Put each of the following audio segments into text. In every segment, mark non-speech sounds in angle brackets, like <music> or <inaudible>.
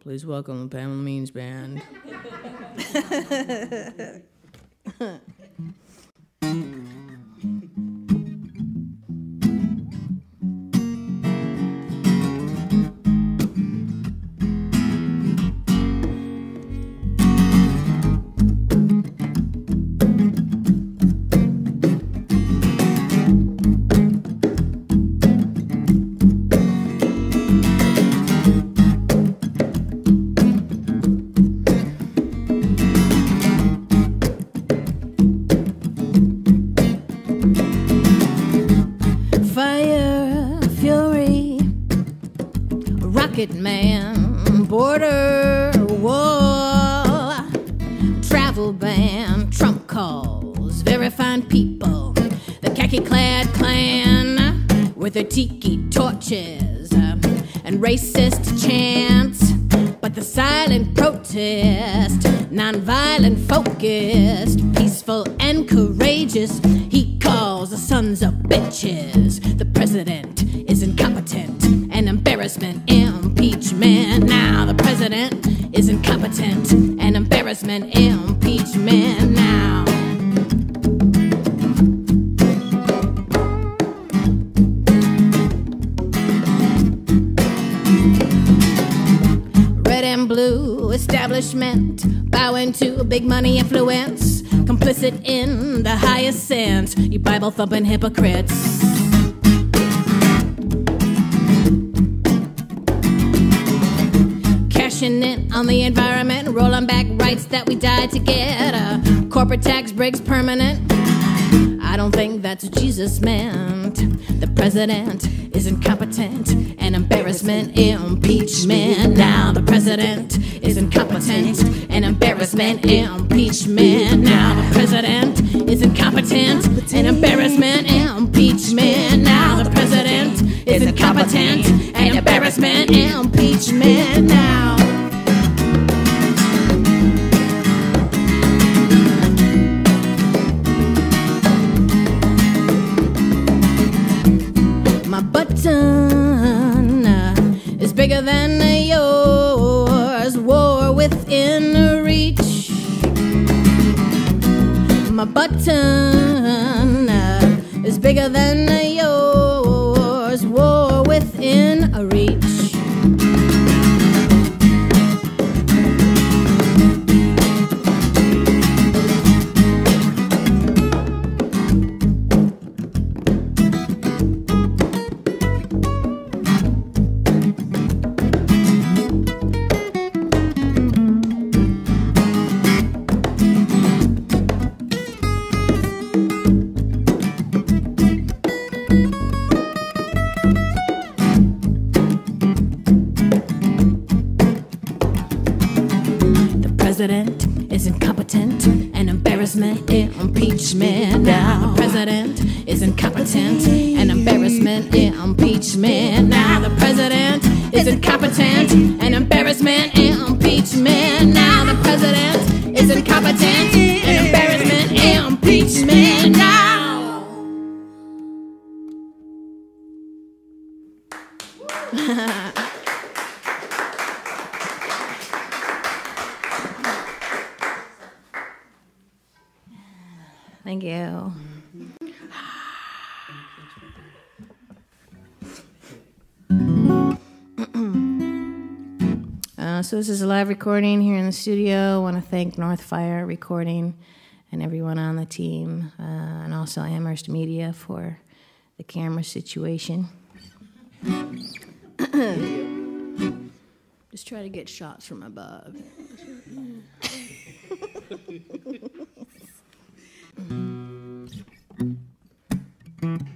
Please welcome the Pamela Means Band. <laughs> man, blue establishment bowing to big money influence complicit in the highest sense. You bible thumping hypocrites. Cashing in on the environment rolling back rights that we died to get. Uh, corporate tax breaks permanent. I don't think that's what Jesus meant. The president is incompetent, an embarrassment, impeachment. Now the president is incompetent, an embarrassment, impeachment. Now the president is incompetent, an embarrassment, impeachment. Now the president is incompetent, an embarrassment, impeachment. Now. Within reach. My button uh, is bigger than yours. War within reach. Impeachment. This is a live recording here in the studio. I want to thank Northfire Recording and everyone on the team, uh, and also Amherst Media for the camera situation. <coughs> Just try to get shots from above. <laughs>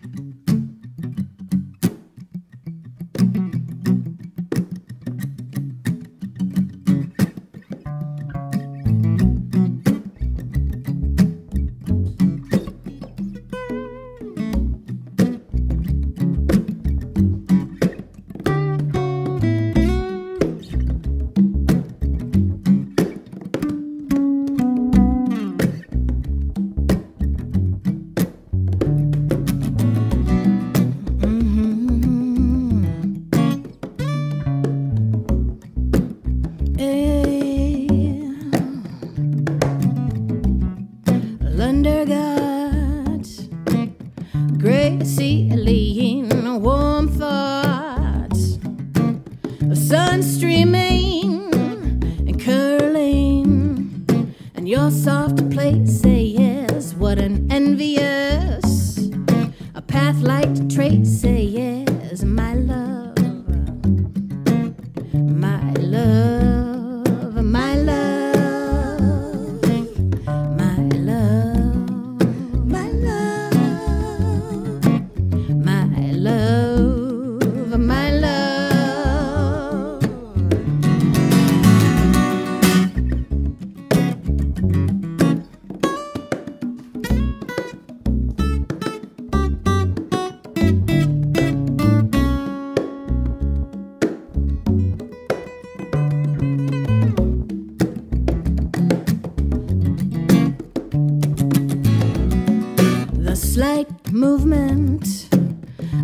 movement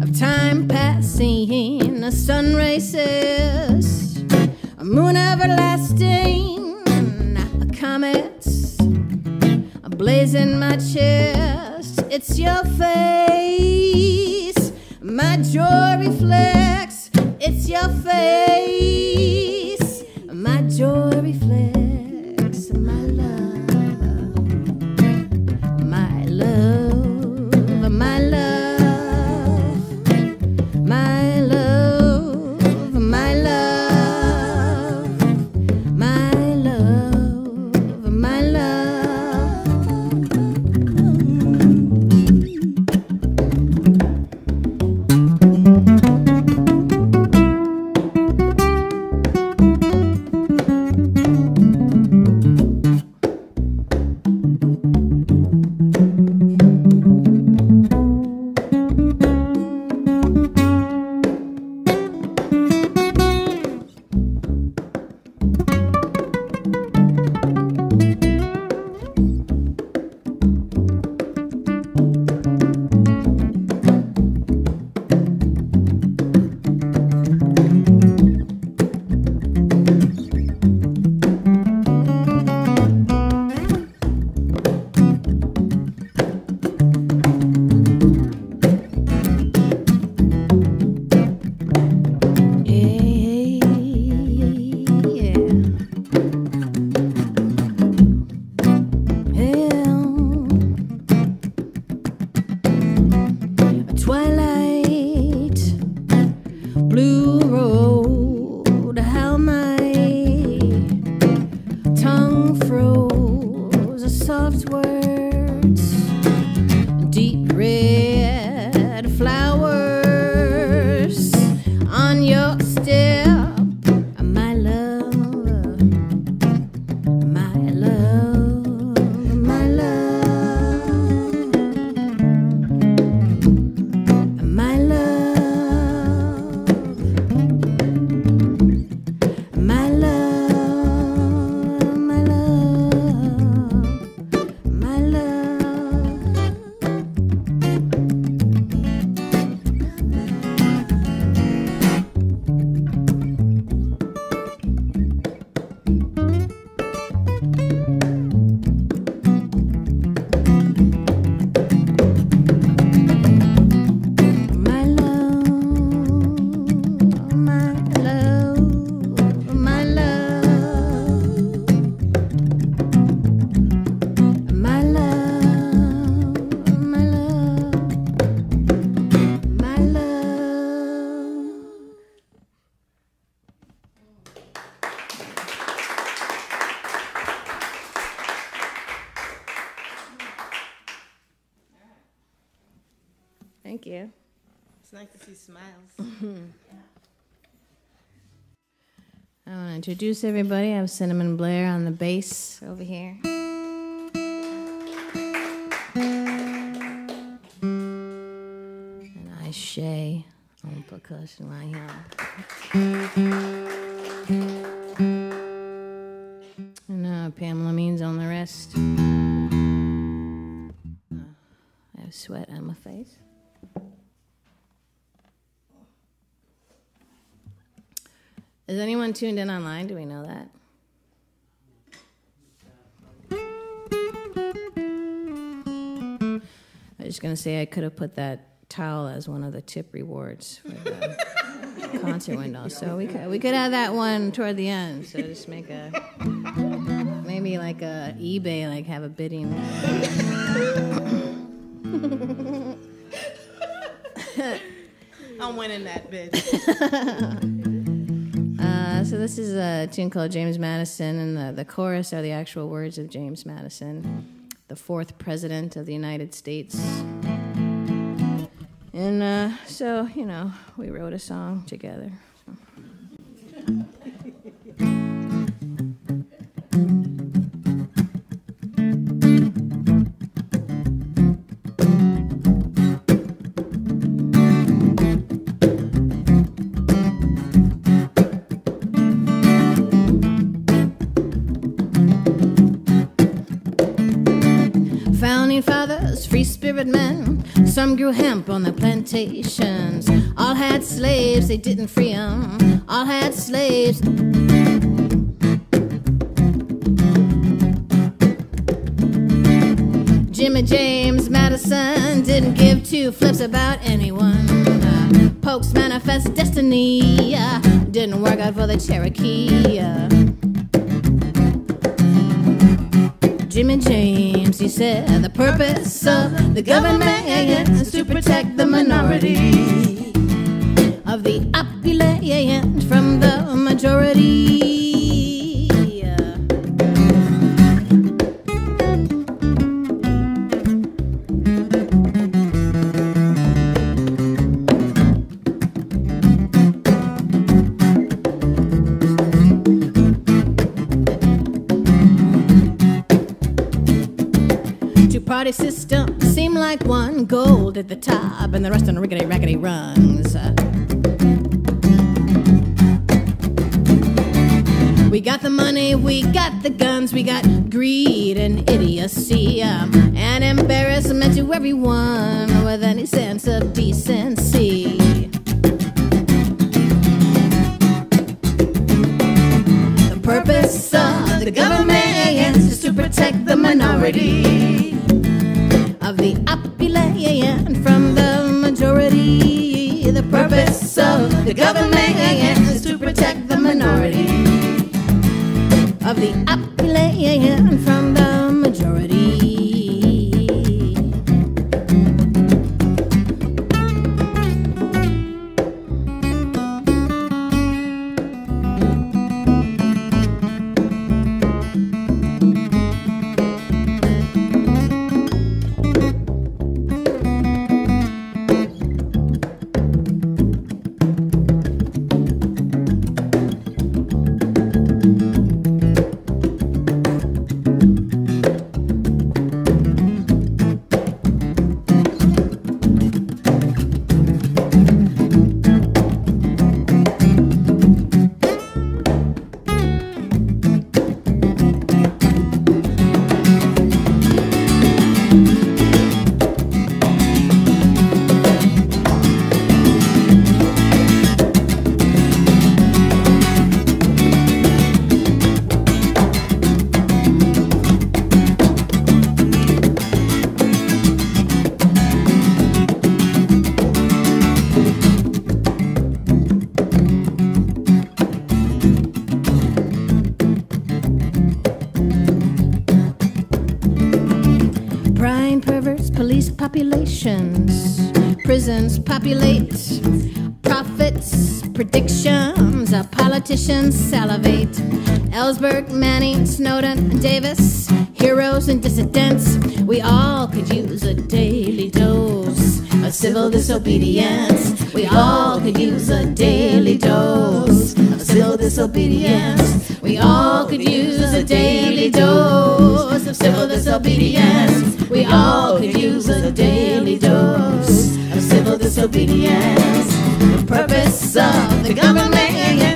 of time passing, the sun races, a moon everlasting, a comet, a blaze in my chest. It's your face, my joy reflects. It's your face. I want to introduce everybody. I have Cinamon Blair on the bass over here. And I-Shea on percussion right here. tuned in online? Do we know that? I was just going to say I could have put that towel as one of the tip rewards for the <laughs> concert window. So we could, we could add that one toward the end. So just make a maybe like a eBay like have a bidding. <laughs> <laughs> I'm winning that bitch. So this is a tune called James Madison, and the, the chorus are the actual words of James Madison, the fourth president of the United States. And uh, so, you know, we wrote a song together. Founding some grew hemp on the plantations. All had slaves, they didn't free 'em. All had slaves. Jimmy James Madison didn't give two flips about anyone. Uh, manifest destiny uh, didn't work out for the Cherokee. Uh, Jimmy James, he said, the purpose of the government is to protect the minority of the opulent from the majority. System seem like one gold at the top and the rest on rickety rackety rungs. We got the money, we got the guns, we got greed and idiocy, um, and embarrassment to everyone with any sense of decency. The purpose of the government is to protect the minority of the opulent from the majority. The purpose of the government is to protect the minority of the opulent from the majority. Populate, profits, predictions, our politicians salivate. Ellsberg, Manning, Snowden, Davis, heroes and dissidents, we all could use a daily dose of civil disobedience. We all could use a daily dose of civil disobedience. We all could use a daily dose of civil disobedience. We all could use a daily disobedience. The purpose of the government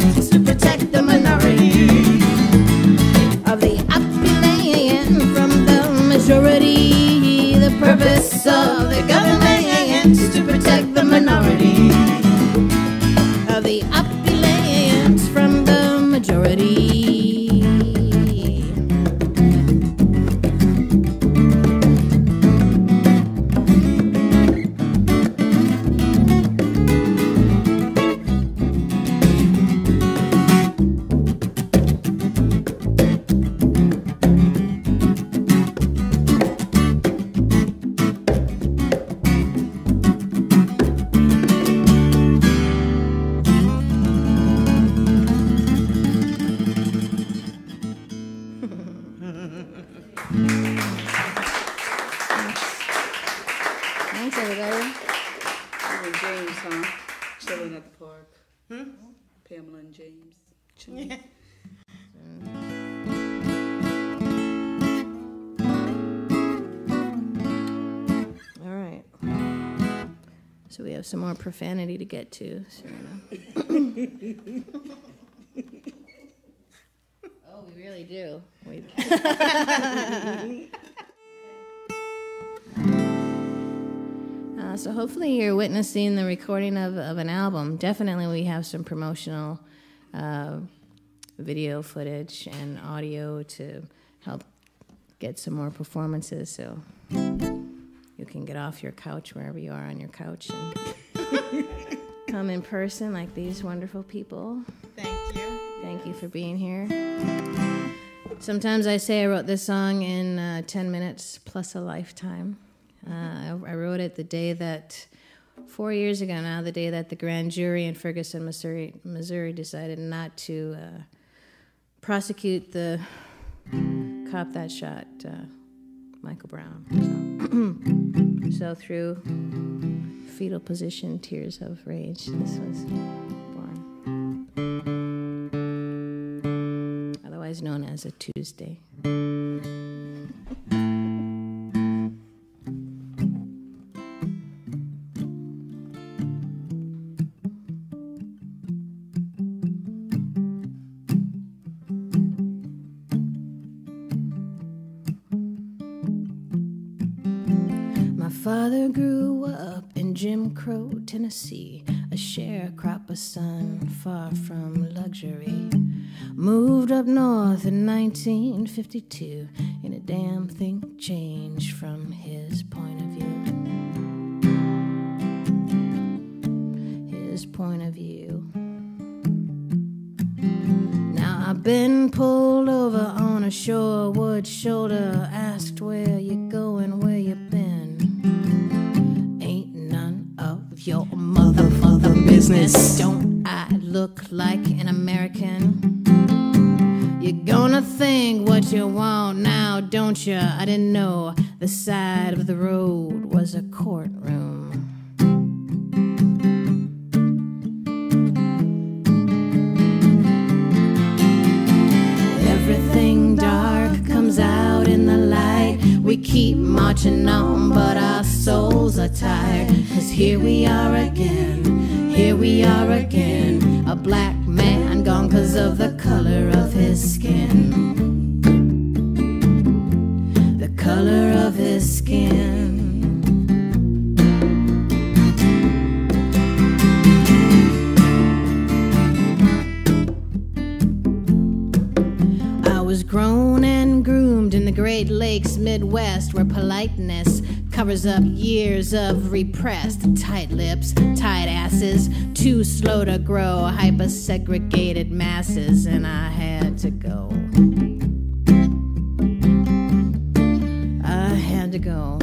some more profanity to get to. Serena. <laughs> oh, we really do. We... <laughs> Uh, so hopefully you're witnessing the recording of, of an album. Definitely we have some promotional uh, video footage and audio to help get some more performances. So you can get off your couch wherever you are on your couch and <laughs> come in person like these wonderful people. Thank you. Thank you for being here. Sometimes I say I wrote this song in uh, 10 minutes plus a lifetime. Uh, I, I wrote it the day that, four years ago now, the day that the grand jury in Ferguson, Missouri, Missouri decided not to uh, prosecute the cop that shot uh, Michael Brown. So, <clears throat> so through fetal position, tears of rage, this was born. Otherwise known as a Tuesday. Tennessee, a sharecropper son far from luxury. Moved up north in 1952, and a damn thing changed from his point of view. His point of view. Now I've been pulled over on a Shorewood shoulder, asked where you're going, where you've been. Your mother mother business. Don't I look like an American? You're gonna think what you want now, don't you? I didn't know the side of the road was a courtroom. Marching on, but our souls are tired. Cause here we are again, here we are again. A black man gone cause of the color of his skin. Midwest, where politeness covers up years of repressed tight lips, tight asses, too slow to grow, hyper segregated masses, and I had to go. I had to go.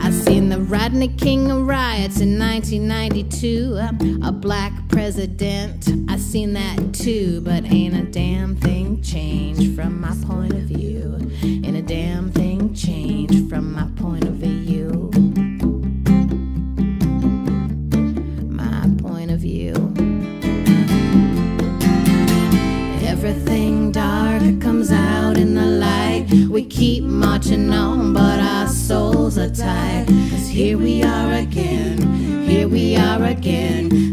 I seen the Rodney King riots in 1992. A black president, I seen that too. But ain't a damn thing changed from my point of view. Ain't a damn thing changed from my point of view. My point of view. Everything dark comes out in the light. We keep marching on, but our souls are tired. Cause here we are again, here we are again.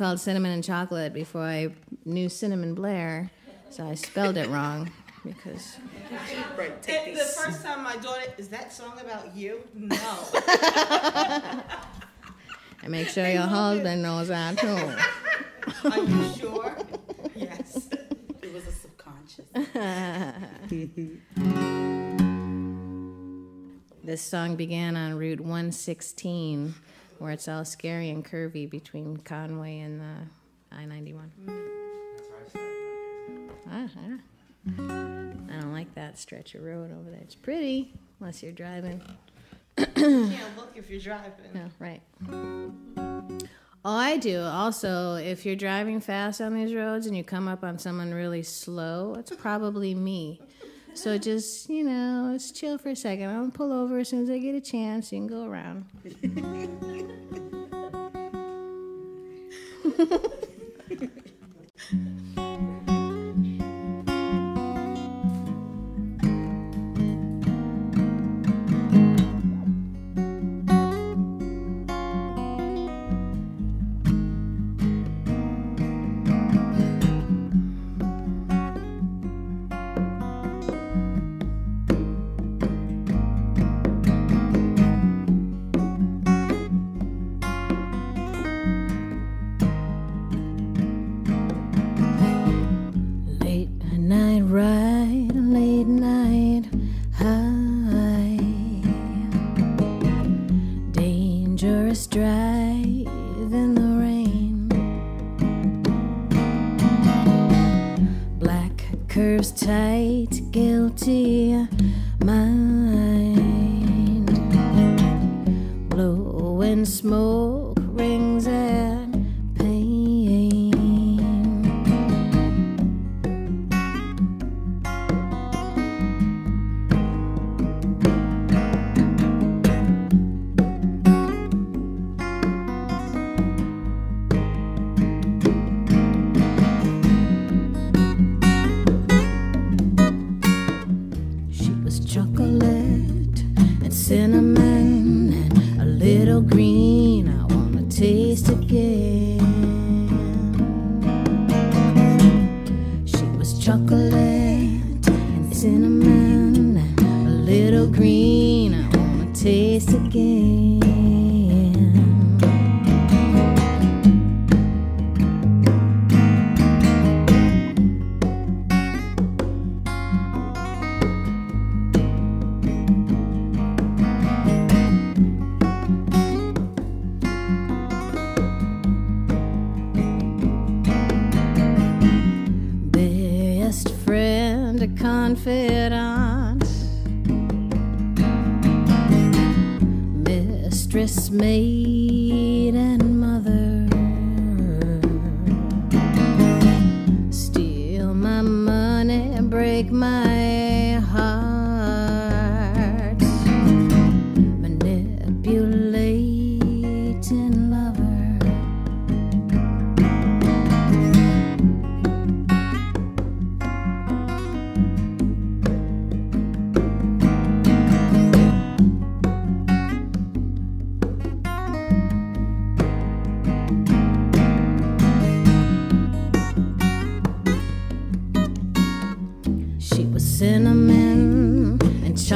Called Cinnamon and Chocolate before I knew Cinamon Blair, so I spelled it wrong. because Right, take The, the first time my daughter, is that song about you? No. <laughs> <laughs> and make sure your husband knows that too. Are you sure? <laughs> Yes. It was a subconscious. This song began on Route 116, where it's all scary and curvy between Conway and the I 91. Ah, ah. I don't like that stretch of road over there. It's pretty, unless you're driving. You can't look if you're driving. No, right. Oh, I do. Also, if you're driving fast on these roads and you come up on someone really slow, it's probably me. So just, you know, just chill for a second. I'll pull over as soon as I get a chance. You can go around. <laughs>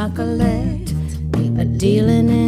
chocolate, a dealing in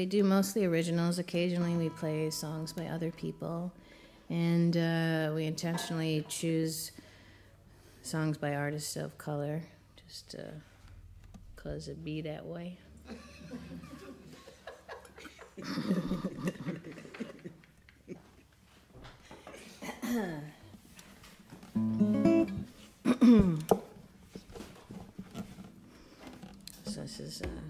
we do mostly originals. Occasionally, we play songs by other people, and uh, we intentionally choose songs by artists of color just uh, cause it be that way. <coughs> so this is. Uh,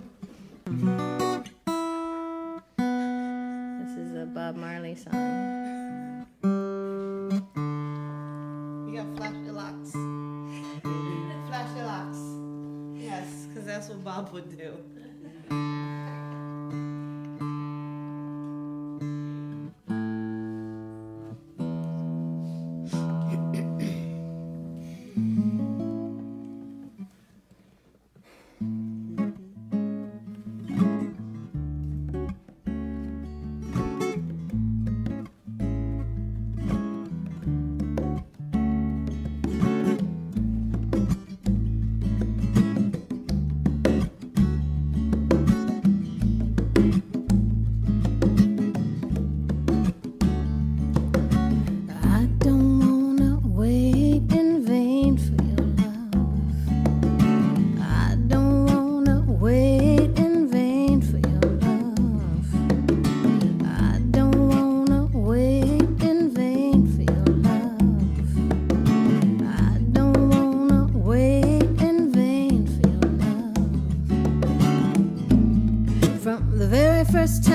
first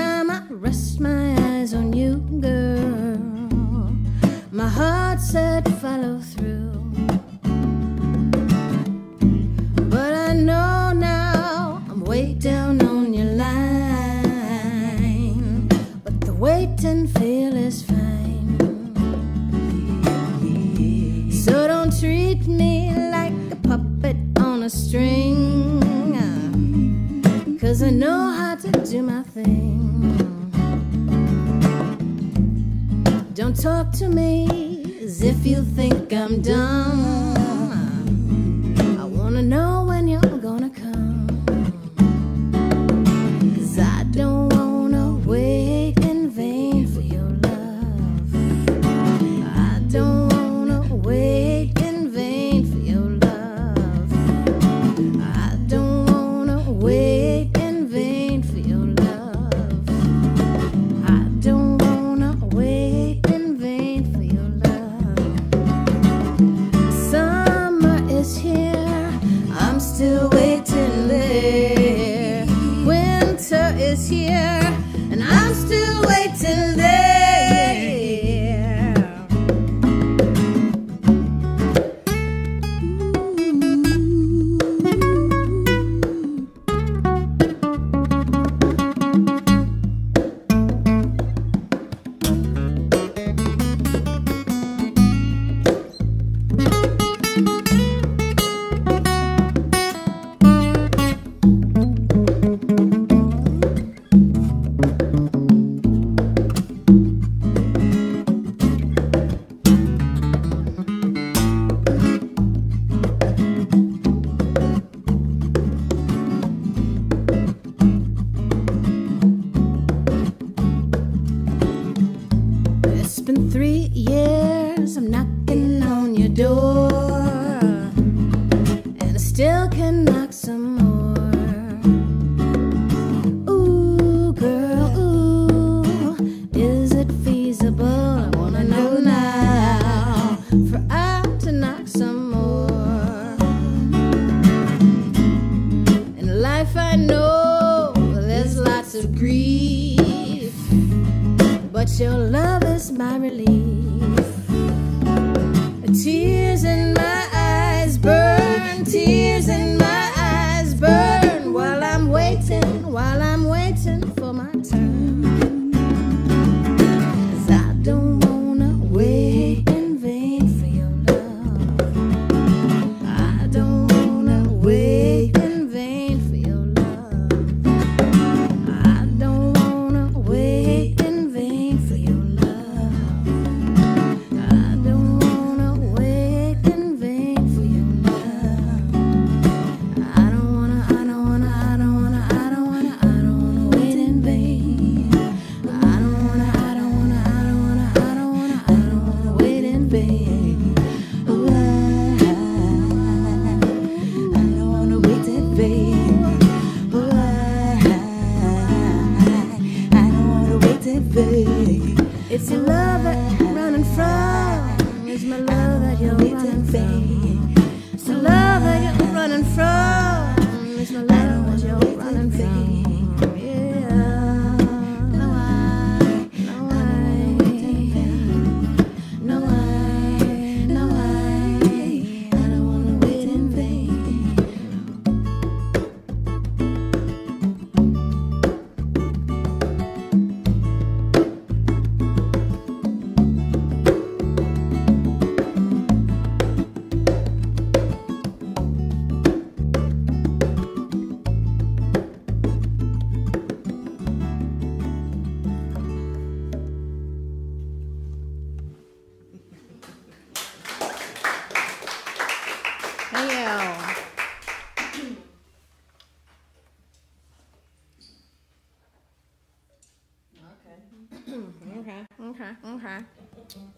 Okay,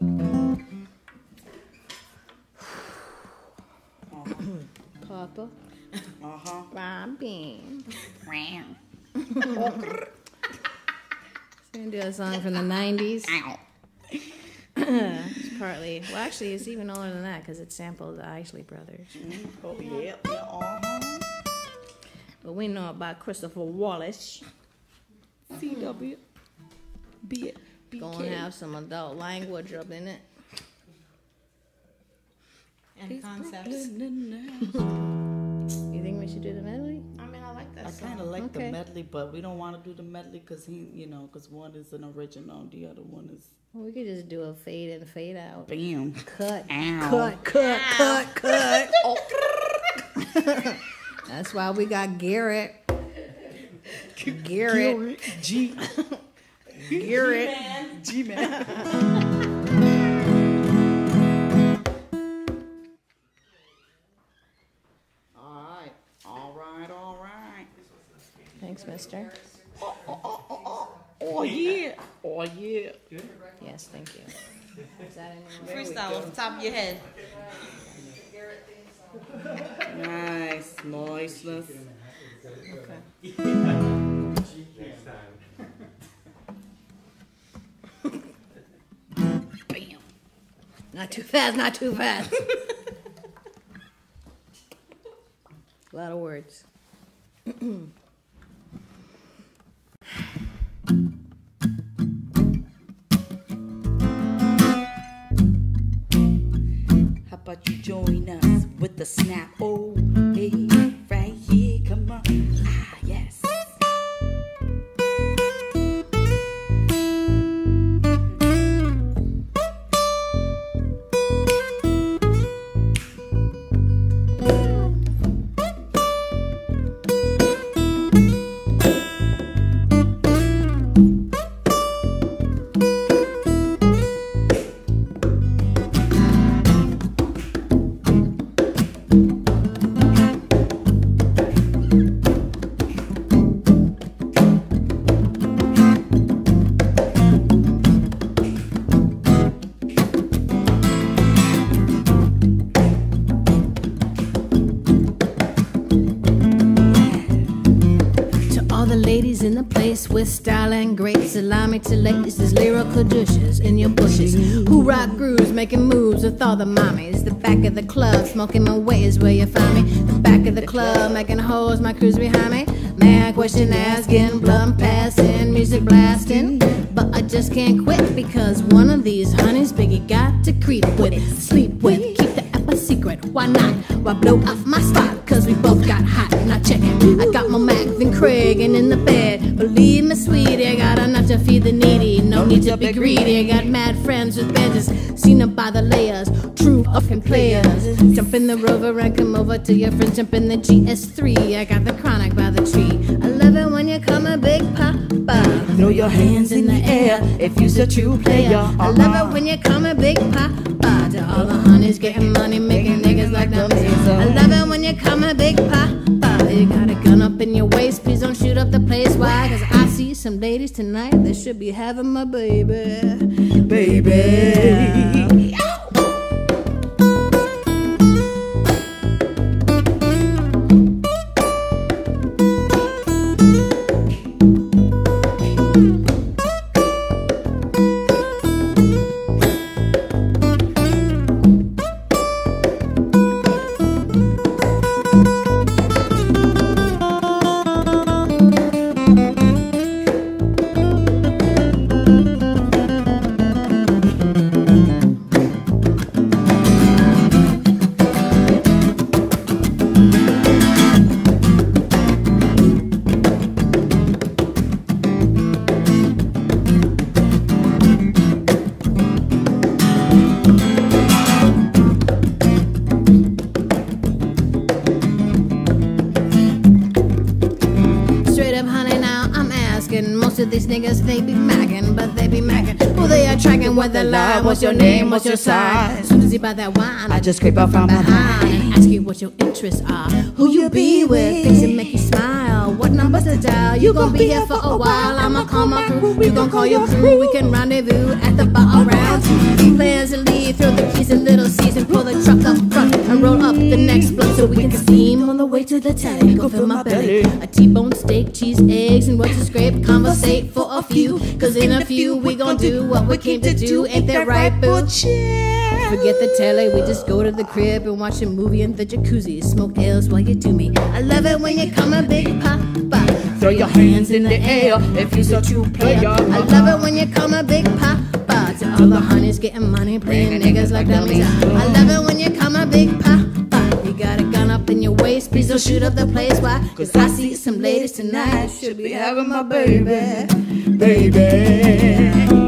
okay, okay. Papa, Uh-huh. Robin. Gonna do a song from the 90s. it's partly, well, actually, it's even older than that because it sampled the Isley Brothers. Oh, yeah. yeah, Uh-huh. But we know about Christopher Wallace. CW. B. Gonna have some adult language up in it. And concepts. You think we should do the medley? I mean, I like that I kind of like Okay. the medley, but we don't want to do the medley because he, you know, because one is an original, the other one is Well, we could just do a fade in, fade out. bam. Cut, Ow. cut, cut, cut, cut. Oh. <laughs> That's why we got Garrett. <laughs> Garrett. G. Garrett. G man. <laughs> all right, all right, all right. Thanks, mister. Oh, oh oh, oh, oh, yeah, oh yeah. Yes, thank you. Is that? Freestyle off the top of your head. Nice, niceness. Okay. <laughs> Not too fast, not too fast. <laughs> A lot of words. <clears throat> me to lace lyrical douches in your bushes. Who rock grooves, making moves with all the mommies. The back of the club, smoking my way is where you find me. The back of the club, making hoes, my crew's behind me. Man, question asking, blunt passing, music blasting. But I just can't quit because one of these honeys, Biggie got to creep with, it sleep with, keep the app a secret. Why not? Why blow off my spot? Cause we both got hot. Now check it. I got more Mac than Craig and in the bed. Believe me, sweetie, I got enough to feed the needy. No need to be greedy. I got mad friends with badges. Seen them by the layers. True fucking players. Jump in the rover and come over to your friends. Jump in the GS3. I got the chronic by the tree. I love it when you come a big papa. Throw your hands in the air if you's a true player. I love it when you come a big papa. To all the honeys getting money, making like them. I love it when you come a big papa. You got a gun up in your waist, please don't shoot up the place. Why? Cause I see some ladies tonight that should be having my baby. baby. The lie? What's your name? What's your size? Soon as you buy that wine, I just creep up from behind ask you what your interests are. Who you be with? Things that make you smile. What numbers to dial? You gon' be here for a while. I'ma call my crew. You gon' call your crew. We can rendezvous at the bar around two. Players lead, throw the keys in little and pull the truck up front and roll up the next block so we can steam on the way to the telly. Go fill my belly. A T-bone steak, cheese, eggs, and what's a scrape. Conversate for a few. Cause in a few we gon' do what we came to do. Ain't that right, boo? Forget the telly, we just go to the crib and watch a movie in the jacuzzi. Smoke L's while you do me. I love it when you come a big papa. Throw your hands in the air if you're such a player. I love it when you come a big papa. All the honeys getting money, playing niggas like dummies. I love it when you come a big papa. You got a gun up in your waist, please don't shoot up the place. Why? Cause I see some ladies tonight. Should be having my baby. baby.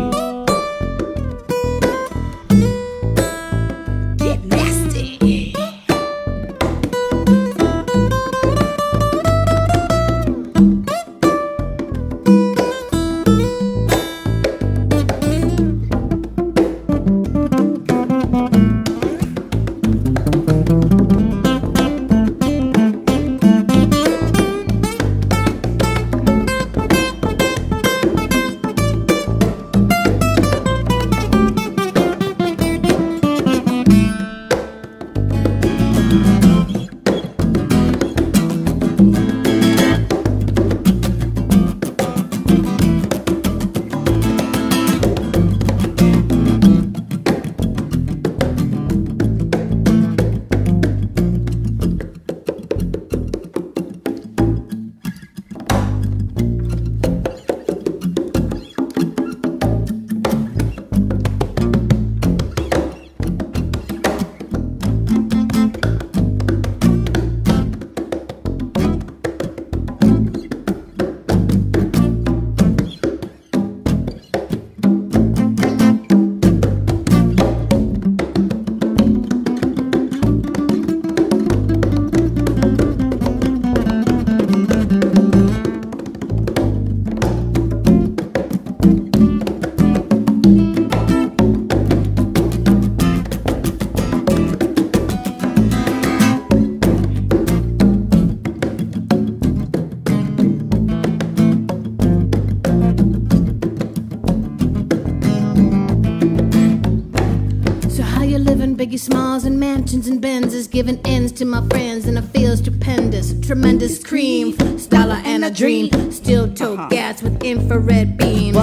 Biggie Smalls and mansions and Benzes, giving ends to my friends, and I feel stupendous, tremendous cream, styler and a dream, steel toe uh-huh. gas with infrared beams,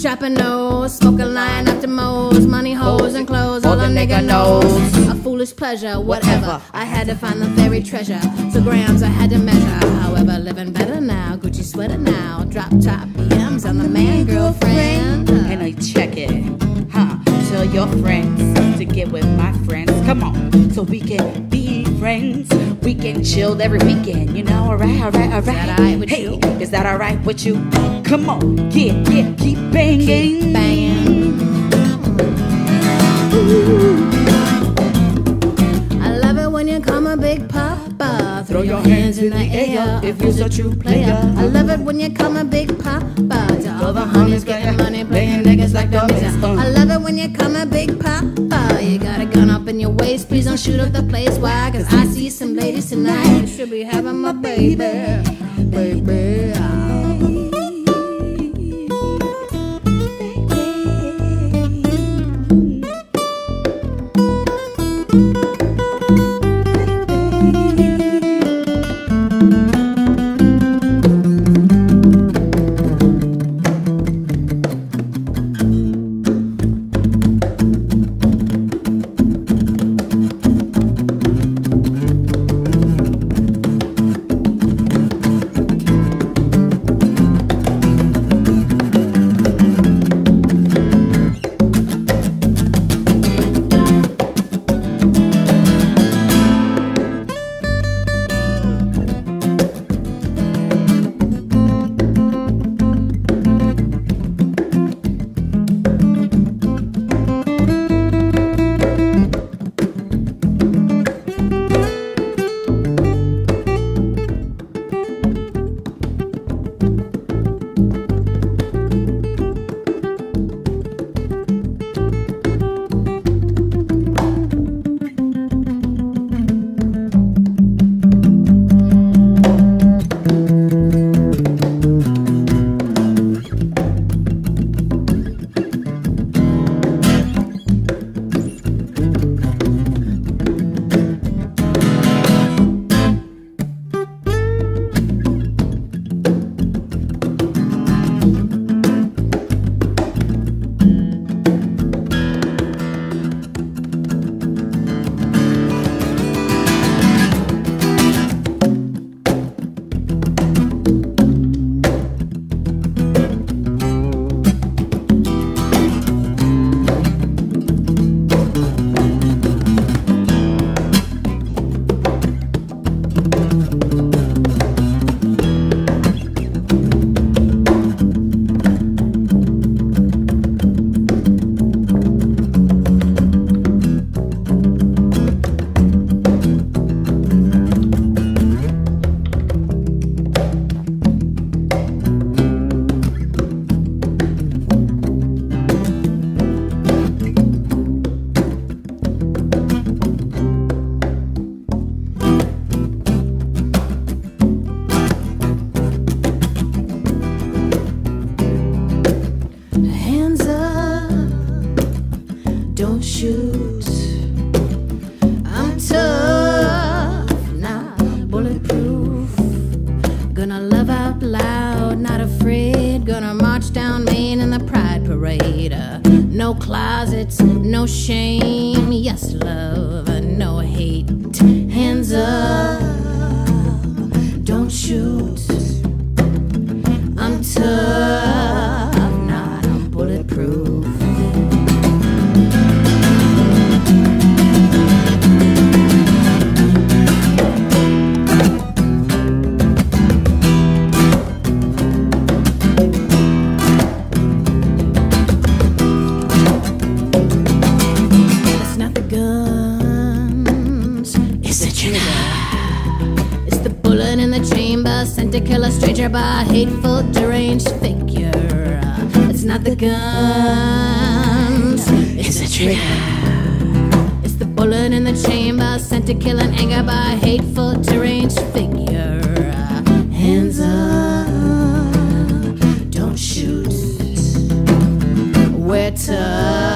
shopping nose, smoking line after moles, money holes and clothes, all a nigga knows, a foolish pleasure, whatever. I had to find the fairy treasure, so grams I had to measure. However, living better now, Gucci sweater now, drop top BMs on the man girlfriend. And I check it. Huh? Tell your friends to get with my friends. Come on, so we can be friends. We can chill every weekend, you know. Alright, alright, alright. that alright with hey, you? Is that alright with you? Come on, get, get, keep banging. Banging. I love it when you come a big papa. Throw your hands in the air if you're a true player. I love it when you come a big papa. To all the honeys getting money, playing niggas like dummies. I love it when you come a big papa. You got a gun up in your waist, please don't shoot up the place. Why? Cause I see some ladies tonight. You should be having my baby. Baby. It's the trigger. It's the bullet in the chamber sent to kill a stranger by a hateful, deranged figure. It's not the guns, it's the trigger. It's the bullet in the chamber sent to kill an anger by a hateful, deranged figure. Hands up, don't shoot. We're tough,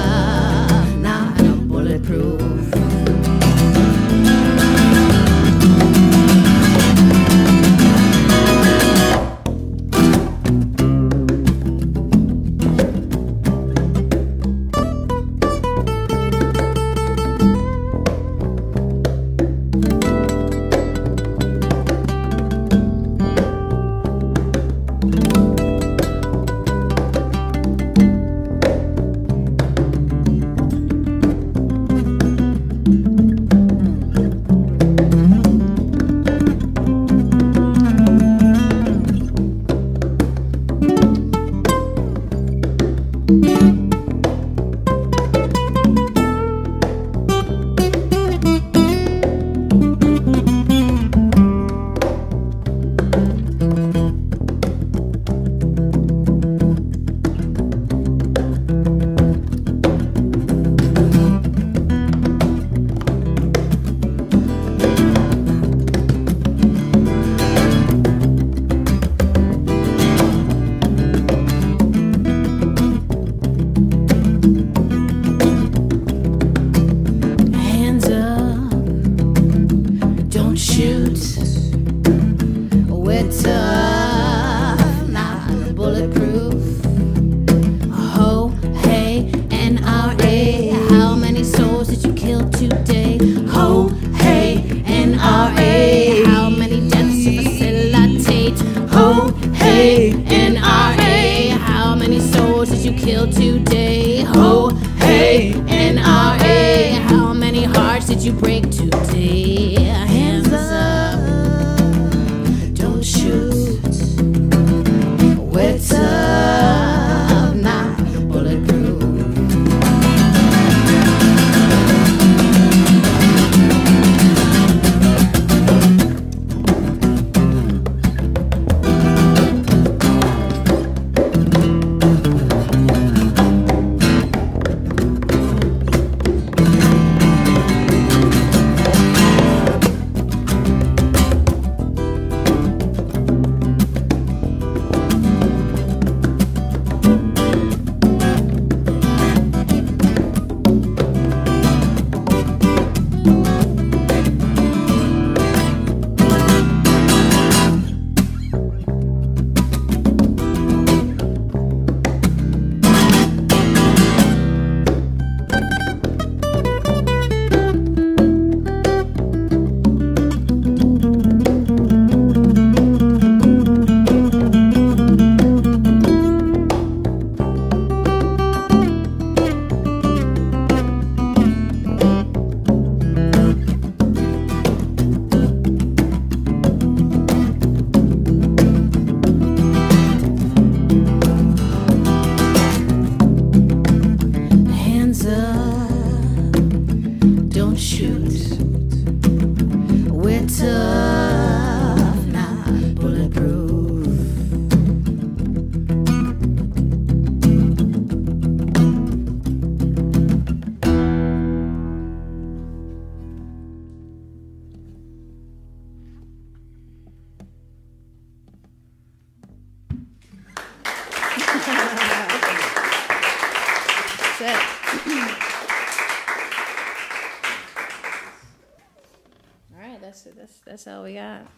all we got.